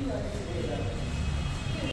いいわね。